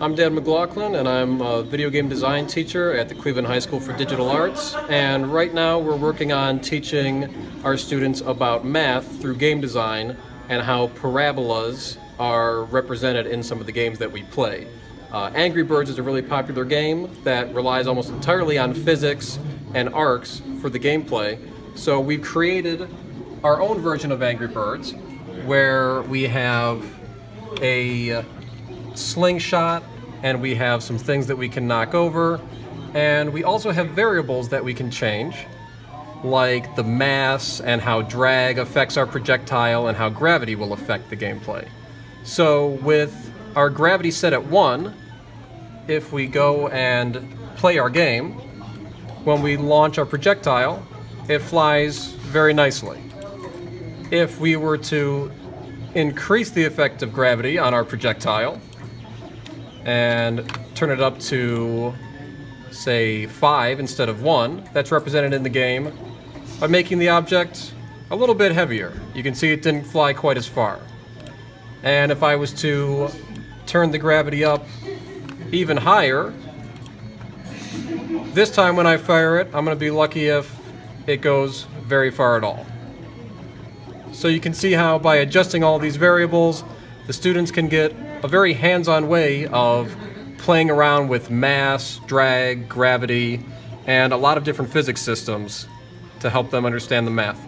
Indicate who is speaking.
Speaker 1: I'm Dan McGlaughlin, and I'm a video game design teacher at the Cleveland High School for Digital Arts. And right now, we're working on teaching our students about math through game design and how parabolas are represented in some of the games that we play. Uh, Angry Birds is a really popular game that relies almost entirely on physics and arcs for the gameplay. So we've created our own version of Angry Birds where we have a uh, slingshot and we have some things that we can knock over and we also have variables that we can change like the mass and how drag affects our projectile and how gravity will affect the gameplay. So with our gravity set at 1, if we go and play our game, when we launch our projectile, it flies very nicely. If we were to increase the effect of gravity on our projectile, and turn it up to, say, 5 instead of 1, that's represented in the game by making the object a little bit heavier. You can see it didn't fly quite as far. And if I was to turn the gravity up even higher, this time when I fire it, I'm going to be lucky if it goes very far at all. So you can see how by adjusting all these variables, the students can get a very hands-on way of playing around with mass, drag, gravity, and a lot of different physics systems to help them understand the math.